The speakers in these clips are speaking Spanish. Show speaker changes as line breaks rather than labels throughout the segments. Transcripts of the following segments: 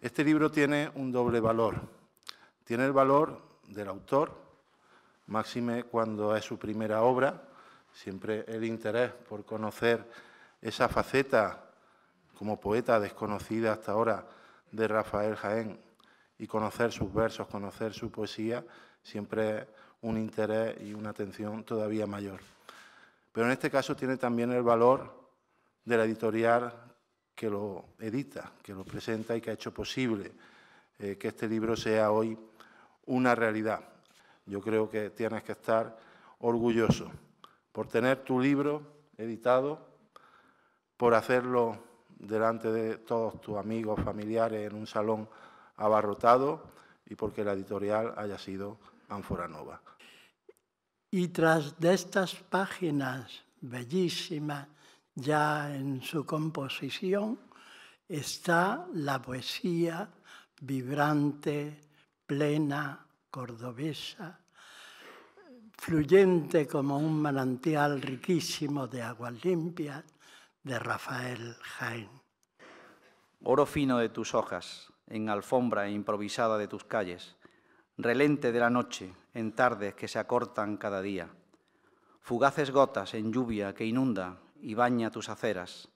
Este libro tiene un doble valor. Tiene el valor del autor, máxime cuando es su primera obra, siempre el interés por conocer esa faceta como poeta desconocida hasta ahora de Rafael Jaén y conocer sus versos, conocer su poesía, siempre un interés y una atención todavía mayor. Pero en este caso tiene también el valor de la editorial que lo edita, que lo presenta y que ha hecho posible eh, que este libro sea hoy una realidad. Yo creo que tienes que estar orgulloso por tener tu libro editado, por hacerlo delante de todos tus amigos, familiares, en un salón abarrotado y porque la editorial haya sido Ánfora Nova.
Y tras de estas páginas bellísimas, ya en su composición, está la poesía vibrante, plena, cordobesa, fluyente como un manantial riquísimo de aguas limpias de Rafael Jaén.
Oro fino de tus hojas, en alfombra improvisada de tus calles, relente de la noche en tardes que se acortan cada día, fugaces gotas en lluvia que inunda y baña tus aceras,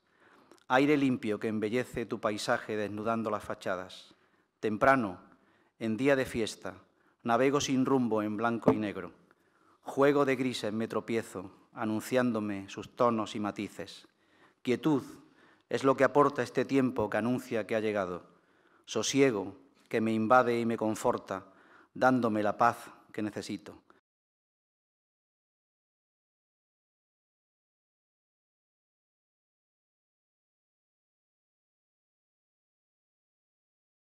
aire limpio que embellece tu paisaje desnudando las fachadas, temprano, en día de fiesta, navego sin rumbo en blanco y negro, juego de grises me tropiezo, anunciándome sus tonos y matices, quietud es lo que aporta este tiempo que anuncia que ha llegado, sosiego que me invade y me conforta, dándome la paz que necesito.